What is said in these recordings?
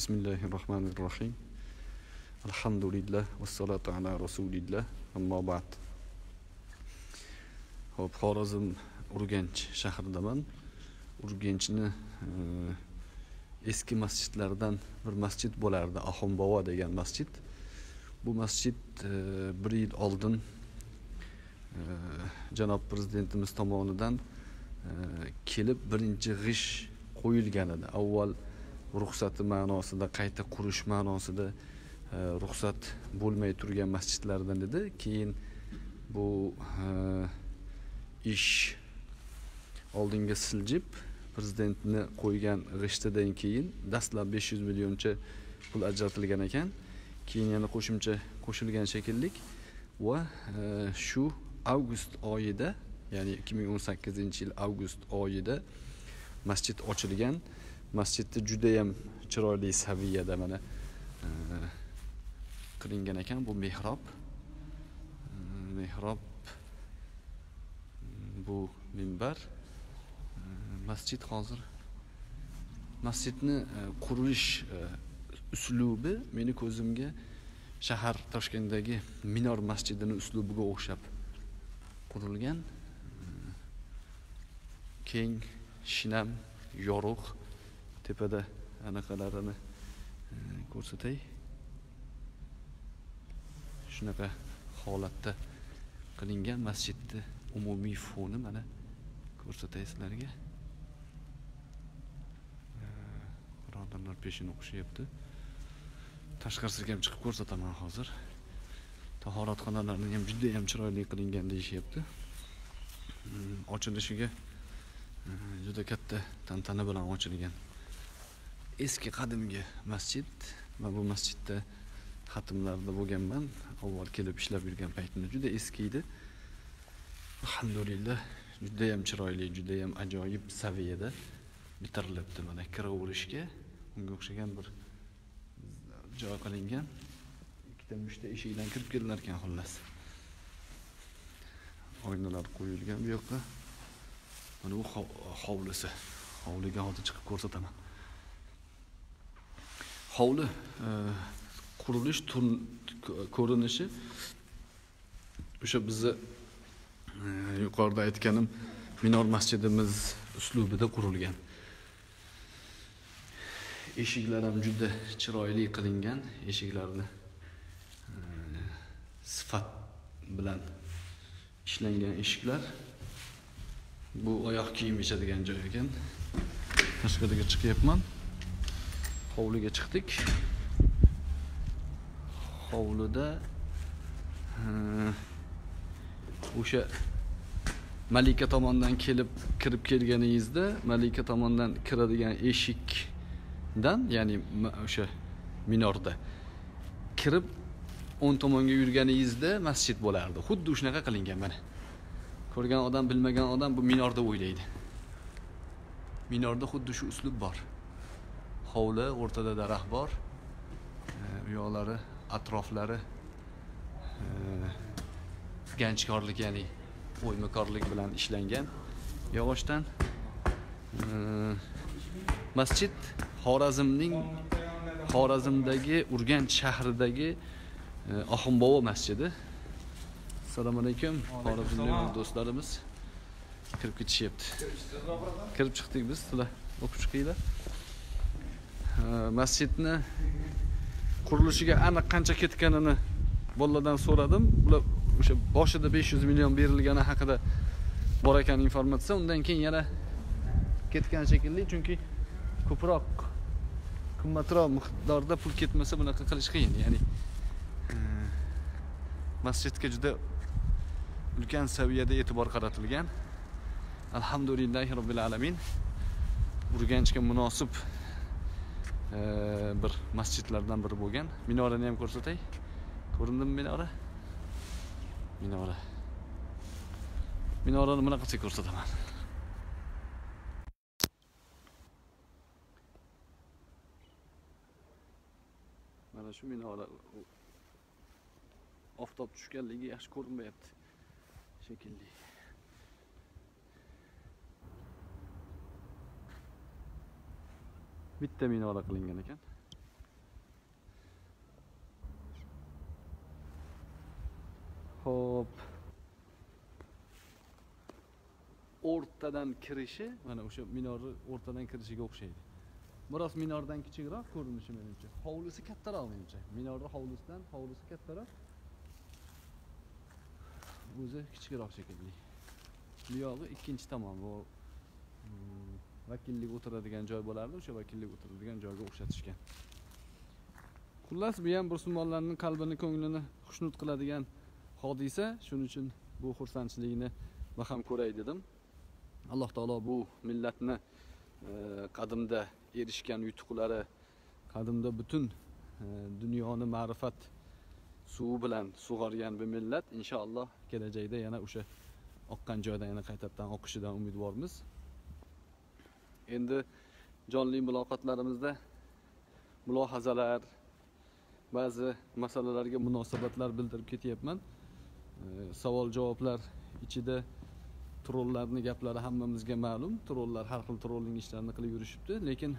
bismillahi rohmanir rohim alhamdulillah vassalatu ala rasulillah. Ammo ba'd. Ho'p xorazm urganch shahridaman. Urganchni e, eski masjidlardan bir masjid bo'lardi ahonbovo degan masjid. Bu masjid e, bir yil oldin e, janob prezidentimiz tomonidan e, kelib birinchi g'ish qo'yilgan edi. Avval ruxsati ma'nosida qayta qurish ma'nosida e, ruxsat bo'lmay turgan masjidlardan edi. Keyin bu e, ish oldinga siljib prezidentni qo'ygan g'ishtidan keyin dastlab 500 millioncha pul ajratilgan ekan. Keyin yana qo'shimcha qo'shilgan shekilli va e, shu avgust oyida ya'ni 2018 yil avgust oyida masjid ochilgan. Masjidni judayam chiroyli saviyada mana e, qilingan ekan bu mehrob. E, mehrob e, bu minbar. Masjid hozir masjidni qurilish uslubi meni ko'zimga shahar toshkentdagi minor masjidini uslubiga o'xshab qurilgan. Keng shinam yorug' tepada anaqalarini e, ko'rsatay. Shunaqa holatda qilingan masjidni umumiy foni mana ko'rsatay sizlarga. E, birodarlar peshin o'qishyapti. Tashqarisiga ham chiqib ko'rsataman hozir. Tahoratxonalarni ham judayam chiroyli qilingan deyishyapti. E, ochilishiga e, juda katta tantana bilan ochilgan. Eski qadimgi masjid man bu masjidda xatimlarda bo'lganman. Avval kelib ishlab yurgan paytimda juda eski edi. Alhamdulillah judayam chiroyli judayam ajoyib saviyada bitirilibdi mana kiraverishga unga o'xshagan bir joy qilingan. Ikkita mushtda eshikdan kirib kelinar ekan xullas. Oynalar qo'yilgan bu yoqqa. Mana bu hovlisi. Hovliga hozir chiqib ko'rsataman. Hovli e, qurilish ko'rinishi. O'sha bizni e, yuqorida aytganim minor masjidimiz uslubida qurilgan. Eshiklar ham juda chiroyli qilingan. Eshiklarni e, sifat bilan ishlangan eshiklar. Bu oyoq kiyim yechadigan joy ekan. Tashqariga chiqyapman. Hovliga chiqdik. Hovlida o'sha malika tomondan kelib kirib kelganingizda malika tomondan kiradigan eshikdan ya'ni o'sha minorda kirib o'ng tomonga yurganingizda masjid bo'lardi. Xuddi shunaqa qilingan mana. Ko'rgan odam bilmagan odam bu minorda o'ylaydi. Minorda xuddi shu uslub bor. Hovli o'rtada daraxt bor bu yoqlari atroflari ganchkorlik ya'ni o'ymakorlik bilan ishlangan. Yog'ochdan masjid xorazmning xorazmdagi urganch shahridagi oxunbobo masjidi. Assalomu alaykum xorazmlik do'stlarimiz kirib ketishyapti. Kirib chiqdik biz sizlar o'qib chiqinglar Э, masjidni qurilishiga aniq qancha ketganini bolalardan so'radim. Ular o'sha boshida 500 million berilgani haqida bor ekan informatsiya. Undan keyin yana ketgan shekilli chunki ko'proq qimmatroq miqdorda pul ketmasa bunaqa qilish qiyin. Ya'ni e, masjidga juda ulkan saviyada e'tibor qaratilgan. Alhamdulillahi robbil alamin. Urganchga munosib bir masjidlardan biri bo'lgan. Minorani ham ko'rsatay. Ko'rindimi minora? Minora. Minorani bunaqacha ko'rsataman. Mana shu minora oftob tushganligi yaxshi ko'rinmayapti. Shekilli. bitta minora qilingan ekan hop O'rtadan kirishi mana o'sha minora o'rtadan kirishiga o'xshaydi. Biroz minordan kichikroq ko'rinishi menimcha. Hovlisi kattaroq menimcha. Minora hovlisidan hovlisi kattaroq. O'zi kichikroq shekilli. buyog'i ikkinchi tomon. Bu vakillik o'tiradigan joy bo'lardi o'sha vakillik o'tiradigan joyga o'xshatishgan. Xullas bu ham musulmonlarning qalbini ko'nglini xushnud qiladigan hodisa. Shuning uchun bu xursandchilikni baham ko'ray dedim. Alloh taolo bu millatni e, qadimda erishgan yutuqlari qadimda butun e, dunyoni ma'rifat suvi bilan sug'organ bu millat inshaalloh kelajakda yana o'sha oqqan joydan yana qaytadan oqishidan umidvormiz. Endi jonli muloqotlarimizda mulohazalar ba'zi masalalarga munosabatlar bildirib ketyapman. E, savol javoblar ichida trollarni gaplari hammamizga ma'lum. Trollar har xil trolling ishlarini qilib yurishibdi. Lekin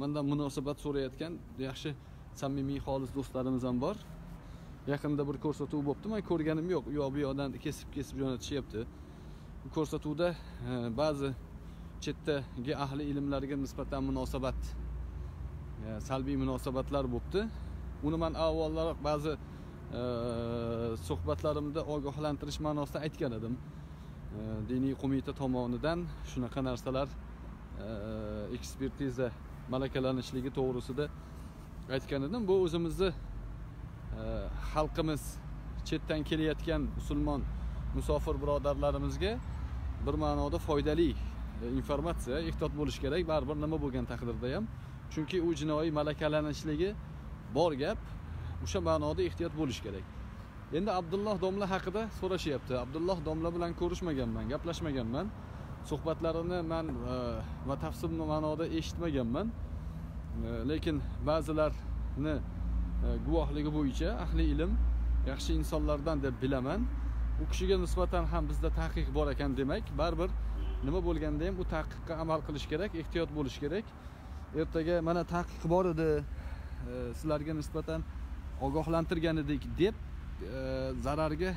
mandan munosabat so'rayotgan yaxshi samimiy xolis do'stlarimiz ham bor. Yaqinda bir ko'rsatuv bo'libdi man ko'rganim yo'q. U yoq bu yoqdan kesib kesib jo'natishyapti. Bu ko'rsatuvda e, ba'zi chetdagi ahli ilmlarga nisbatan munosabat e, salbiy munosabatlar bo'libdi uni man avvalroq ba'zi e, suhbatlarimda ogohlantirish ma'nosida aytgan edim. E, diniy qo'mita tomonidan shunaqa narsalar ekspertiza malakalanishligi to'g'risida aytgan edim. Bu o'zimizni xalqimiz chetdan kelayotgan musulmon musofir birodarlarimizga bir ma'noda foydali informatsiya ehtiyot bo'lish kerak. Baribir nima bo'lgan taqdirda ham. Chunki u jinoiy malakalanishligi bor gap o'sha ma'noda ehtiyot bo'lish kerak. Endi abdulloh domla haqida so'rashyapti. Abdulloh domla bilan ko'rishmaganman gaplashmaganman. Suhbatlarini man e, va tafsil ma'noda eshitmaganman. E, lekin ba'zilarni e, guvohligi bo'yicha ahli ilm yaxshi insonlardan deb bilaman. U kishiga nisbatan ham bizda taqiq bor ekan demak baribir nima bo'lganda ham u taqiqqa amal qilish kerak ehtiyot bo'lish kerak. Ertaga mana taqiq bor edi e, sizlarga nisbatan ogohlantirgan edik deb e, zararga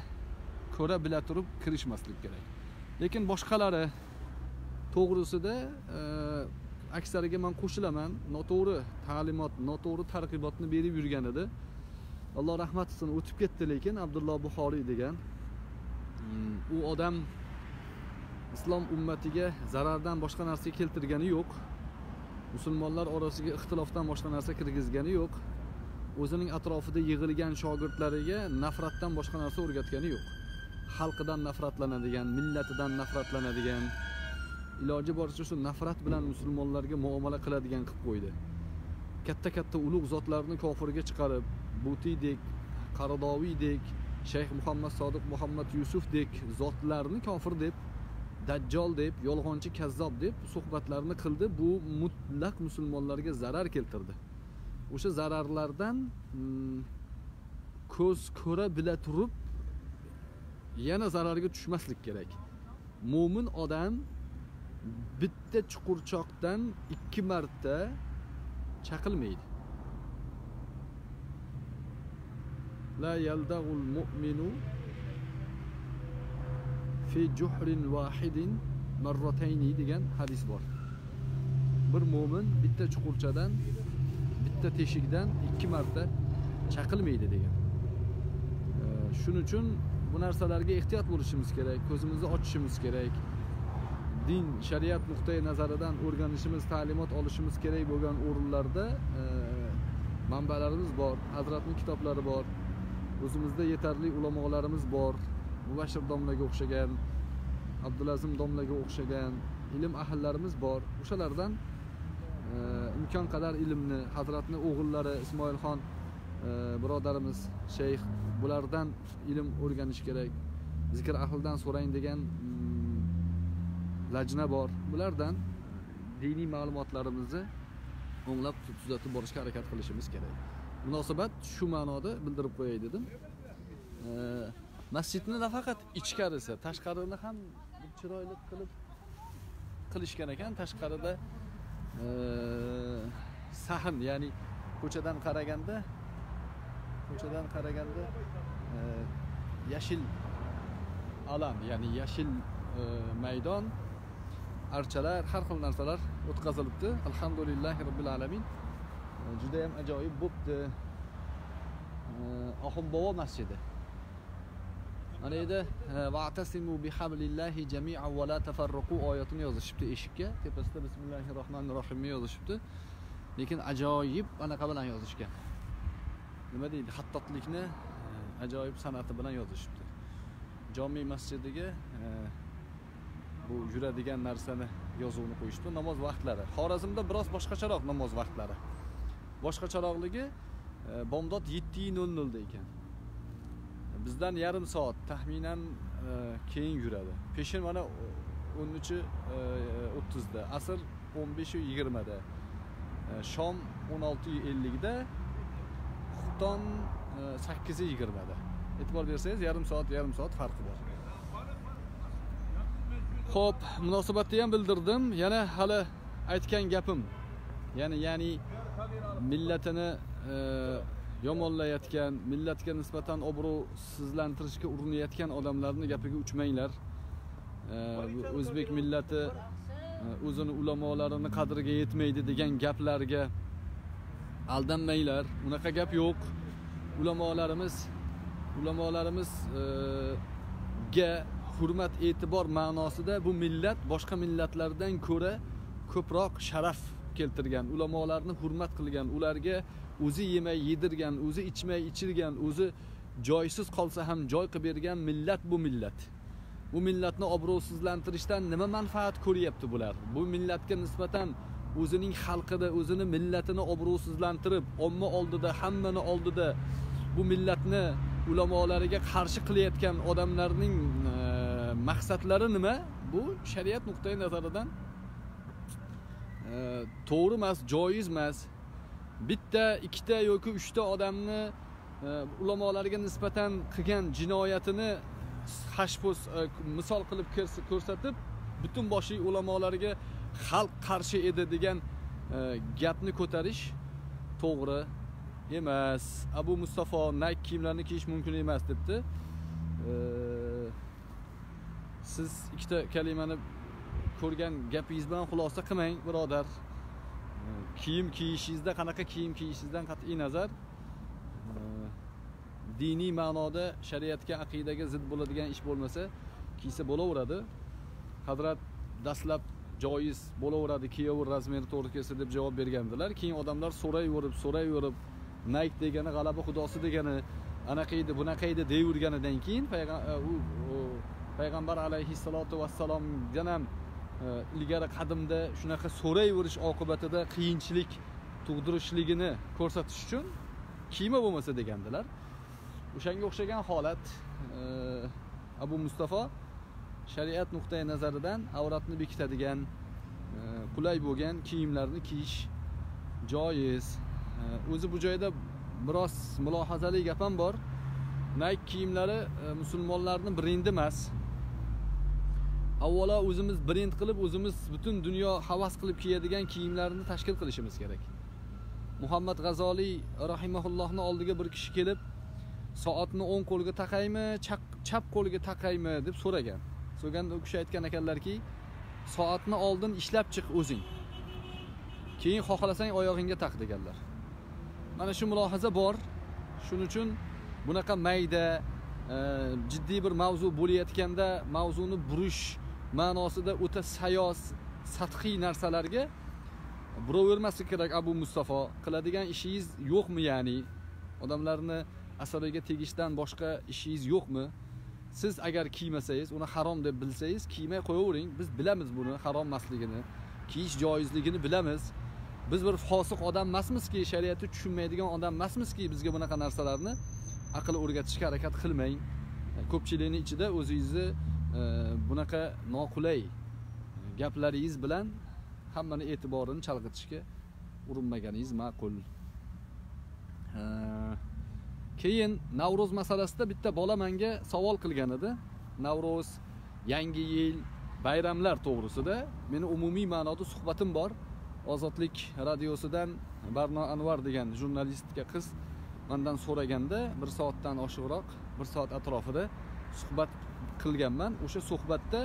ko'ra bila turib kirishmaslik kerak. Lekin boshqalari to'g'risida e, aksariga man qo'shilaman noto'g'ri ta'limot noto'g'ri targ'ibotni berib yurgan edi. Alloh rahmat qilsin o'tib ketdi lekin abdulloh buxoriy degan mm, u odam islom ummatiga zarardan boshqa narsa keltirgani yo'q. Musulmonlar orasiga ixtilofdan boshqa narsa kirgizgani yo'q. O'zining atrofida yig'ilgan shogirdlariga nafratdan boshqa narsa o'rgatgani yo'q. Xalqidan nafratlanadigan millatidan nafratlanadigan iloji boricha shu nafrat bilan musulmonlarga muomala qiladigan qilib qo'ydi. Katta katta ulug' zotlarni kofirga chiqarib butiydek qaradoviydek shayx muhammad sodiq muhammad yusufdek zotlarni kofir deb dajjol deb yolg'onchi kazzob deb suhbatlarni qildi. Bu mutlaq musulmonlarga zarar keltirdi. O'sha zararlardan mm, ko'z ko'ra bila turib yana zararga tushmaslik kerak. Mo'min odam bitta chuqurchoqdan ikki marta chaqilmaydi. La yaldag'ul mu'minu fi juhrin vahidin marratayni degan hadis bor. Bir mo'min bitta chuqurchadan bitta teshikdan ikki marta chaqilmaydi degan. Shuning uchun bu narsalarga ehtiyot bo'lishimiz kerak ko'zimizni ochishimiz kerak. Din shariat nuqtai nazaridan o'rganishimiz ta'limot olishimiz kerak bo'lgan o'rinlarda manbalarimiz bor hazratni kitoblari bor o'zimizda yetarli ulamolarimiz bor. Mubashir domlaga o'xshagan abdulazim domlaga o'xshagan ilm ahllarimiz bor. O'shalardan e, imkon qadar ilmni hazratni o'g'illari ismoilxon e, eh, birodarimiz shayx bulardan ilm o'rganish kerak. Zikr ahlidan so'rang degan mm, lajna bor. Bulardan diniy ma'lumotlarimizni o'nglab tuzatib borishga harakat qilishimiz kerak. Munosabat shu ma'noda bildirib qo'yay dedim. Eh, masjidni nafaqat ichkarisi tashqarini ham chiroyli qilib qilishgan ekan. Tashqarida e, sahn ya'ni ko'chadan qaraganda ko'chadan qaraganda e, yashil alan ya'ni yashil e, maydon. Archalar har xil narsalar o'tkazilibdi. Alhamdulillahi robbil alamin. E, judayam ajoyib bo'pti E, oxun bobo masjidi. Ana yerda va'tasimu e, bihablillahi jamia va la tafarraqu oyatini yozishibdi eshikka. Tepasida bismillahi rohmanir rohimni yozishibdi. Lekin ajoyib anaqa bilan yozishgan nima deydi? Xattotlikni e, ajoyib san'ati bilan yozishibdi. Jomiy masjidiga e, bu yuradigan narsani yozuvini qo'yishdi namoz vaqtlari. Xorazmda biroz boshqacharoq namoz vaqtlari. Boshqacharoqligi bomdod yetti nol nolda ekan. Bizdan yarim soat taxminan e, keyin yuradi. Peshin mana o'n uchi e, o'ttizda asr o'n beshu yigirmada e, shom o'n olti ellikda xufton sakkiz yigirmada. E'tibor bersangiz yarim soat yarim soat farqi bor ho'p munosabatni ham bildirdim. Yana hali aytgan gapim. Ya'ni ya'ni millatini e, yomonlayotgan millatga nisbatan obro'sizlantirishga urinayotgan odamlarni gapiga uchmanglar. Bu o'zbek millati e, o'zini ulamolarini qadriga yetmaydi degan gaplarga aldanmanglar. Unaqa gap yo'q. Ulamolarimiz ulamolarimiz e, ga hurmat e'tibor ma'nosida bu millat boshqa millatlardan ko'ra ko'proq sharaf keltirgan ulamolarni hurmat qilgan ularga o'zi yemay yedirgan o'zi ichmay ichirgan o'zi joysiz qolsa ham joy qilib bergan millat bu millat. Bu millatni obro'sizlantirishdan nima manfaat ko'ryapti bular? Bu millatga nisbatan o'zining xalqida o'zini millatini obro'sizlantirib omma oldida hammani oldida bu millatni ulamolariga qarshi qilayotgan odamlarning e, maqsadlari nima? Bu shariat nuqtai nazaridan e, to'g'ri emas joiz emas. Bitta ikkita yoki uchta odamni e, ulamolarga ulamolariga nisbatan qilgan jinoyatini hashpo's e, misol qilib ko'rsatib butun boshli ulamolarga xalq qarshi edi degan e, gapni ko'tarish to'g'ri emas. Abu mustafo nike kiyimlarni kiyish mumkin emas debdi. Siz ikkita kalimani ko'rgan gapingiz bilan xulosa qilmang birodar. Kiyim kiyishingizda qanaqa kiyim kiyishingizdan qat'iy nazar. Diniy ma'noda shariatga aqidaga zid bo'ladigan ish bo'lmasa kiysa bo'laveradi. Hadrat dastlab joiz bo'laveradi kiyaver razmeri to'g'ri kelsa deb javob bergandilar. Keyin odamlar so'rayverib so'rayverib nayk degani g'alaba xudosi degani anaqa edi bunaqa edi deyverganidan keyin u payg'ambar alayhissalotu vassalomdan ham Э, ilgari qadimda shunaqa so'rayverish oqibatida qiyinchilik tug'dirishligini ko'rsatish uchun kiyma bo'lmasa degandilar. O'shanga o'xshagan holat e, abu mustafo shariat nuqtai nazaridan avratni bekitadigan e, qulay bo'lgan kiyimlarni kiyish joiz. E, o'zi bu joyda biroz mulohazali gap ham bor. Nayk kiyimlari musulmonlarni brendi emas avvalo o'zimiz brend qilib o'zimiz butun dunyo havas qilib kiyadigan kiyimlarni tashkil qilishimiz kerak. Muhammad g'azoliy rahimahullohni oldiga bir kishi kelib soatni o'ng qo'lga taqaymi chap qo'lga taqaymi deb so'ragan. So'raganda u kishi aytgan ekanlarki soatni oldin ishlab chiq o'zing. Keyin xohlasang oyog'ingga taq deganlar. Mana shu mulohaza bor. Shuning uchun bunaqa mayda e, jiddiy bir mavzu bo'layotganda mavzuni burish ma'nosida o'ta sayoz sathiy narsalarga buravermaslik kerak abu mustafo qiladigan ishingiz yo'qmi ya'ni? Odamlarni asabiga tegishdan boshqa ishingiz yo'qmi? Siz agar kiymasangiz uni harom deb bilsangiz kiymay qo'yavering. Biz bilamiz buni harom emasligini kiyish joizligini bilamiz. Biz bir fosiq odam emasmizki shariatni tushunmaydigan odam emasmizki bizga bunaqa narsalarni aql o'rgatishga harakat qilmang. Ko'pchilikni ichida o'zingizni bunaqa noqulay gaplaringiz bilan hammani e'tiborini chalg'itishga urinmaganingiz ma'qul. Keyin navro'z masalasida bitta bola menga savol qilgan edi. Navro'z yangi yil bayramlar to'g'risida meni umumiy ma'noda suhbatim bor. Ozodlik radiosidan barno anvar degan jurnalistka qiz mandan so'raganda bir soatdan oshiqroq bir soat atrofida suhbat qilganman. O'sha suhbatda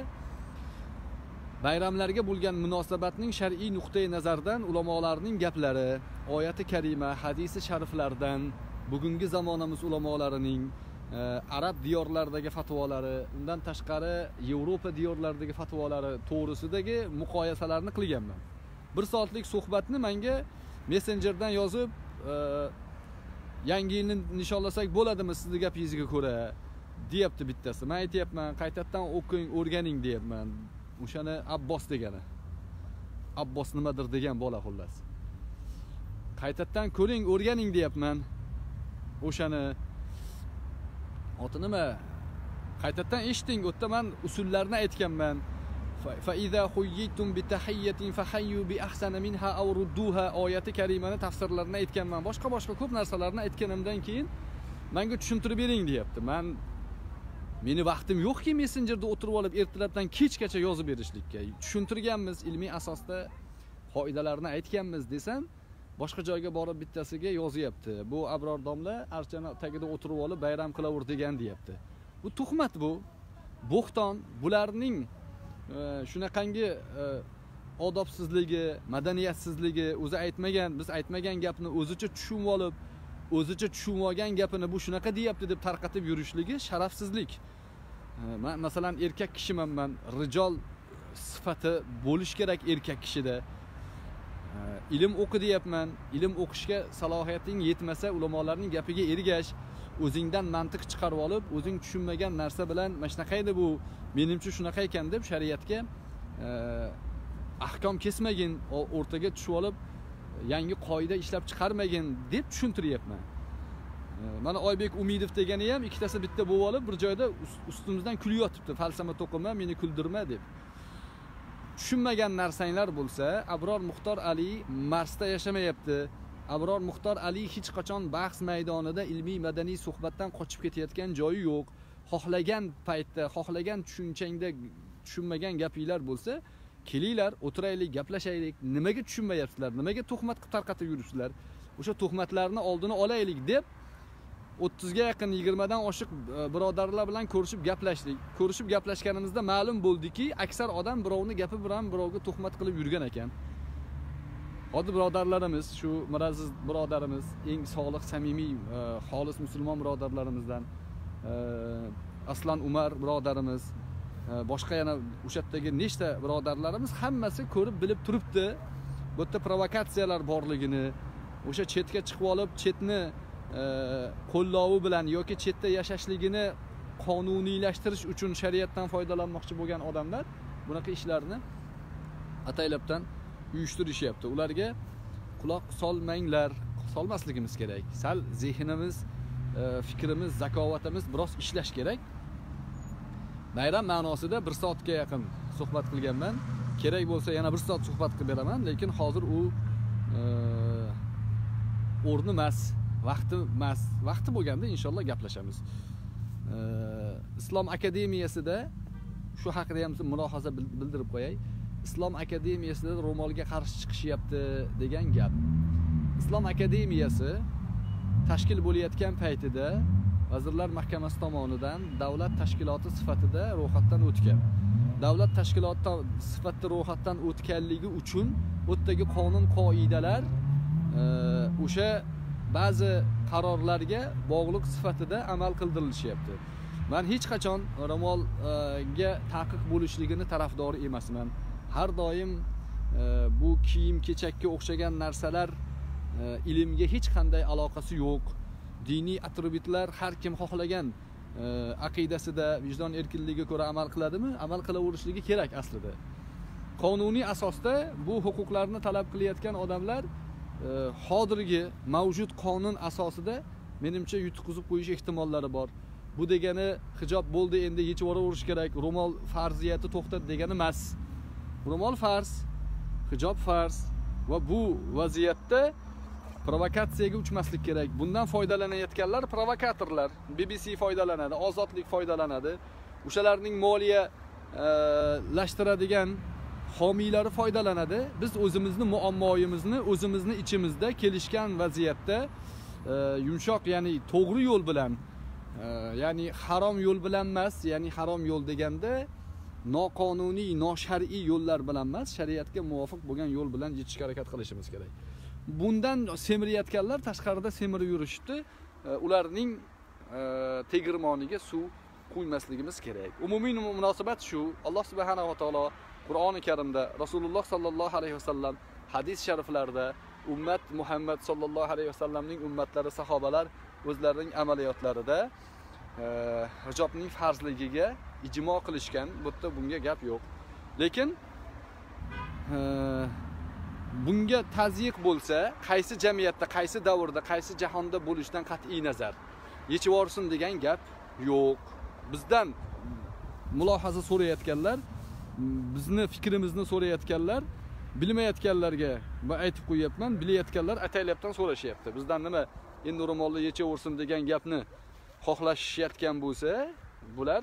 bayramlarga bo'lgan munosabatning shar'iy nuqtai nazardan ulamolarning gaplari oyati karima hadisi shariflardan bugungi zamonamiz ulamolarining e, arab diyorlaridagi fatvolari undan tashqari yevropa diyorlaridagi fatvolari to'g'risidagi muqoyasalarni qilganman. Bir soatlik suhbatni menga messenjerdan yozib e, yangi yilni nishonlasak bo'ladimi sizni gapingizga ko'ra? deyapti bittasi man aytyapman qaytadan o'qing o'rganing deyapman o'shani abbos degani abbos nimadir degan bola xullas qaytadan ko'ring o'rganing deyapman o'shani oti nima qaytadan eshiting u yerda man usullarni aytganman فإذا حييتم بتحية فحيوا بأحسن منها أو ردوها oyati karimani tafsirlarini aytganman boshqa boshqa ko'p narsalarni aytganimdan keyin menga tushuntirib bering deyapti man meni vaqtim yo'qki messenjerda o'tirib olib ertalabdan kechgacha yozib berishlikka. Tushuntirganmiz ilmiy asosda qoidalarni aytganmiz desam boshqa joyga borib bittasiga yozyapti. Bu abror domla archani tagida o'tirib olib bayram qilaver degan deyapti. Bu tuhmat bu. Bo'xton bularning e, shunaqangi e, odobsizligi madaniyatsizligi o'zi aytmagan biz aytmagan gapni o'zicha tushunib olib o'zicha tushunib olgan gapini bu shunaqa deyapti deb tarqatib yurishligi sharafsizlik. Man masalan erkak kishiman man. Rijol sifati bo'lishi kerak erkak kishida. Ilm o'qi deyapman. Ilm o'qishga salohiyating yetmasa ulamolarning gapiga ergash o'zingdan mantiq chiqarib olib o'zing tushunmagan narsa bilan mana shunaqa edi bu? Menimcha shunaqa ekan deb shariatga ahkom kesmagin o'rtaga tushib olib yangi qoida ishlab chiqarmagin deb tushuntiryapman. Mana oybek umidov degani ham ikkitasi bitta bo'lib olib bir joyda ustimizdan kulyotibdi falsafa to'qima meni kuldirma deb. Tushunmagan narsanglar bo'lsa abror muxtor ali marsda yashamayapti. Abror muxtor ali hech qachon bahs maydonida ilmiy madaniy suhbatdan qochib ketayotgan joyi yo'q. Xohlagan paytda xohlagan tushunchangda tushunmagan gapinglar bo'lsa kelinglar o'tiraylik gaplashaylik. Nimaga tushunmayapsizlar? Nimaga tuhmat qilib tarqatib yuribsizlar? O'sha tuhmatlarni oldini olaylik deb o'ttizga yaqin yigirmadan oshiq e, birodarlar bilan ko'rishib gaplashdik. Ko'rishib gaplashganimizda ma'lum bo'ldiki aksar odam birovni gapi bilan birovga tuhmat qilib yurgan ekan. Hozir birodarlarimiz shu miraziz birodarimiz eng solih samimiy e, xolis musulmon birodarlarimizdan e, aslan umar birodarimiz boshqa yana o'sha yerdagi nechta birodarlarimiz hammasi ko'rib bilib turibdi. Bu yerda provokatsiyalar borligini o'sha chetga chiqib olib chetni qo'llovi bilan yoki chetda yashashligini qonuniylashtirish uchun shariatdan foydalanmoqchi bo'lgan odamlar bunaqa ishlarni ataylabdan uyushtirishyapti ularga quloq solmanglar solmasligimiz kerak. Sal zehnimiz e, fikrimiz zakovatimiz biroz ishlash kerak. Bayram ma'nosida bir soatga yaqin suhbat qilganman. Kerak bo'lsa yana bir soat suhbat qilib beraman lekin hozir u e, o'rni emas vaqti emas vaqti bo'lganda inshaalloh gaplashamiz. Islom akademiyasida shu haqida ham mulohaza bildirib qo'yay. Islom akademiyasida ro'molga qarshi chiqishyapti degan gap. Islom akademiyasi tashkil bo'layotgan paytida vazirlar mahkamasi tomonidan davlat tashkiloti sifatida ro'yxatdan o'tgan. Davlat tashkiloti sifatida ro'yxatdan o'tganligi uchun u yerdagi qonun qoidalar o'sha ba'zi qarorlarga bog'liq sifatida amal qildirilishyapti. Man hech qachon ro'molga taqiq bo'lishligini tarafdori emasman. Har doim e, bu kiyim kechakka o'xshagan narsalar e, ilmga hech qanday aloqasi yo'q. Diniy atributlar har kim xohlagan e, aqidasida vijdon erkinligiga ko'ra amal qiladimi? Amal qilaverishligi kerak aslida. Qonuniy asosda bu huquqlarni talab qilayotgan odamlar hozirgi mavjud qonun asosida menimcha yutqizib qo'yish ehtimollari bor. Bu degani hijob bo'ldi endi yechib yuboraverish kerak ro'mol farziyati to'xtadi degani emas. Ro'mol farz hijob farz va bu vaziyatda provokatsiyaga uchmaslik kerak. Bundan foydalanayotganlar provokatorlar. Bbc foydalanadi ozodlik foydalanadi. O'shalarning moliyalashtiradigan e, homiylari foydalanadi. Biz o'zimizni muammoyimizni o'zimizni ichimizda kelishgan vaziyatda e, yumshoq ya'ni to'g'ri yo'l bilan e, ya'ni harom yo'l bilan emas ya'ni harom yo'l deganda noqonuniy noshar'iy yo'llar bilan emas shariatga muvofiq bo'lgan yo'l bilan yetishga harakat qilishimiz kerak. Bundan semirayotganlar tashqarida semirib yurishibdi. E, ularning e, tegirmoniga suv quymasligimiz kerak. Umumiy munosabat shu. Alloh subhanava taolo qur'oni karimda rasululloh sollallohu alayhi vasallam hadis shariflarida ummat muhammad sollallohu alayhi vasallamning ummatlari sahobalar o'zlarining amaliyotlarida e, hijobning farzligiga ijmo qilishgan. Bu yerda bunga gap yo'q. Lekin e, bunga tazyiq bo'lsa qaysi jamiyatda qaysi davrda qaysi jahonda bo'lishidan qat'iy nazar yechib yuborsin degan gap yo'q. Bizdan mulohaza so'rayotganlar bizni fikrimizni so'rayotganlar bilmayotganlarga man aytib qo'yyapman bilayotganlar ataylabdan so'rashyapti. Bizdan nima endi ro'molni yechaversin degan gapni xohlashayotgan bo'lsa bular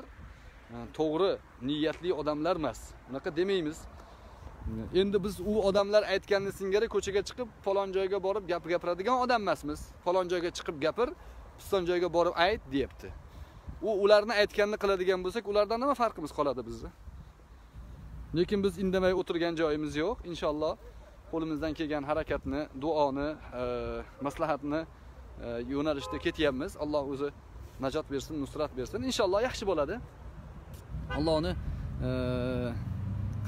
e, to'g'ri niyatli odamlar emas. Unaqa demaymiz. Endi biz u odamlar aytganini singari ko'chaga chiqib falon joyga borib gap gapiradigan odam emasmiz. Falon joyga chiqib gapir piston joyga borib ayt deyapti. U ularni aytganini qiladigan bo'lsak ulardan nima farqimiz qoladi bizni lekin biz indamay o'tirgan joyimiz yo'q. Inshaalloh qo'limizdan kelgan harakatni duoni e, maslahatni e, yo'nalishda ketyapmiz. Alloh o'zi najot bersin nusrat bersin. Inshaalloh yaxshi bo'ladi. Allohni e,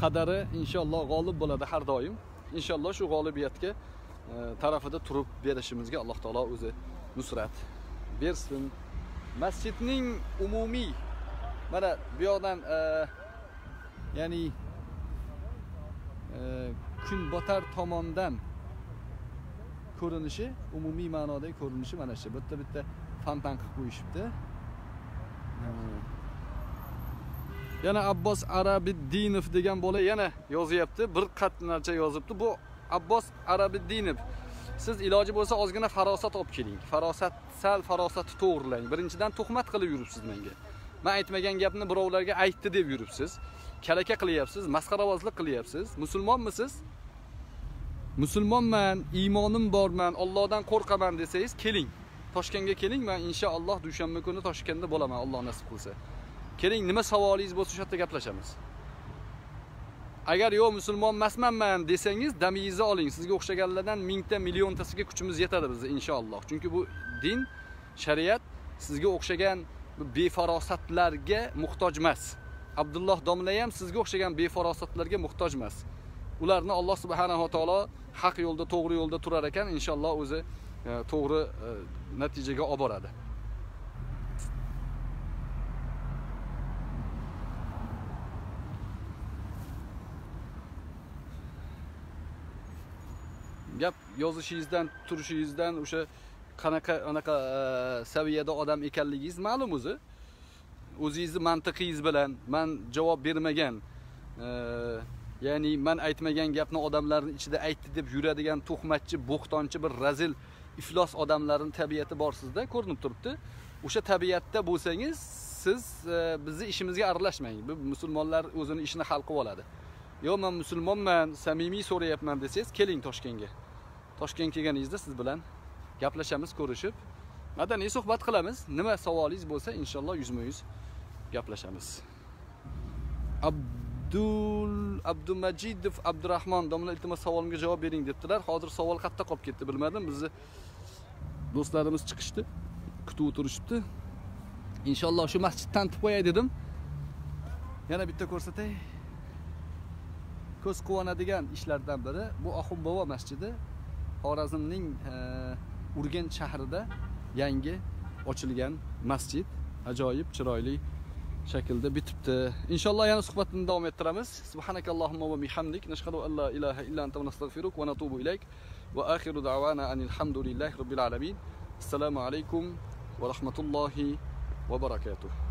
qadari inshaalloh g'olib bo'ladi har doim. Inshaalloh shu g'olibiyatga tarafida turib berishimizga alloh taolo o'zi nusrat bersin. Masjidning umumiy mana bu yoqdan ya'ni kun botar tomondan ko'rinishi umumiy ma'nodagi ko'rinishi mana shu. Bitta bitta fontan qilib qo'yishibdi. Yana abbos arabiddinov degan bola yana yozyapti. Bir qat narcha yozibdi. Bu abbos arabiddinov siz iloji bo'lsa ozgina farosat olib keling. Farosat sal farosatni to'g'irlang birinchidan tuhmat qilib yuribsiz menga. Man aytmagan gapni birovlarga aytdi deb yuribsiz. Kalaka qilyapsiz masxarabozlik qilyapsiz. Musulmonmisiz? Musulmonman iymonim borman Allohdan qo'rqaman desangiz keling. Toshkentga keling man inshaalloh dushanba kuni toshkentda bo'laman alloh nasib qilsa. Keling nima savolingiz bo'lsa o'sha yerda gaplashamiz. Agar yo'q musulmon emasmanman desangiz damingizni oling. Sizga o'xshaganlardan mingta milliontasiga kuchimiz yetadi bizni inshaalloh. Chunki bu din shariat sizga o'xshagan befarosatlarga muhtoj emas. Abdulloh domla ham sizga o'xshagan befarosatlarga muhtoj emas. Ularni alloh subhanava taolo haq yo'lda to'g'ri yo'lda turar ekan inshaalloh o'zi e, to'g'ri e, natijaga olib boradi. Gap yozishingizdan turishingizdan o'sha qanaqa anaqa e, saviyada odam ekanligingiz ma'lum o'zi. O'zingizni mantiqingiz bilan man javob bermagan e, ya'ni man aytmagan gapni odamlarni ichida aytdi deb yuradigan tuhmatchi bo'xtonchi bir razil iflos odamlarni tabiati bor sizda ko'rinib turibdi. O'sha tabiatda bo'lsangiz siz e, bizni ishimizga aralashmang. Bu musulmonlar o'zini ishini hal qilib oladi. Yo'q man musulmonman samimiy so'rayapman desangiz keling toshkentga. Toshkentga kelganingizda siz bilan gaplashamiz ko'rishib. Madaniy suhbat qilamiz. Nima savolingiz bo'lsa inshaalloh yuzma yuz gaplashamiz. Abdul abdumajidov abdurahmon domla iltimos savolimga javob bering debdilar. Hozir savol qayerda qolib ketdi bilmadim. Bizni do'stlarimiz chiqishdi kutib o'tirishibdi. Inshaalloh shu masjidni tanitib qo'yay dedim. Yana bitta ko'rsatay. Ko'z quvonadigan ishlardan biri bu oxun bobo masjidi. Xorazmning e, urganch shahrida yangi ochilgan masjid. Ajoyib chiroyli shaklda bitibdi. Inshaalloh yana suhbatni davom ettiramiz. Subhanakallohumma va bihamdik. Nashhadu an la ilaha illa anta nastag'firuk va natubu ilayk. Va axiru da'wana anil hamdulillahi robbil alamin. Assalomu alaykum va rahmatullohi va barakatuh.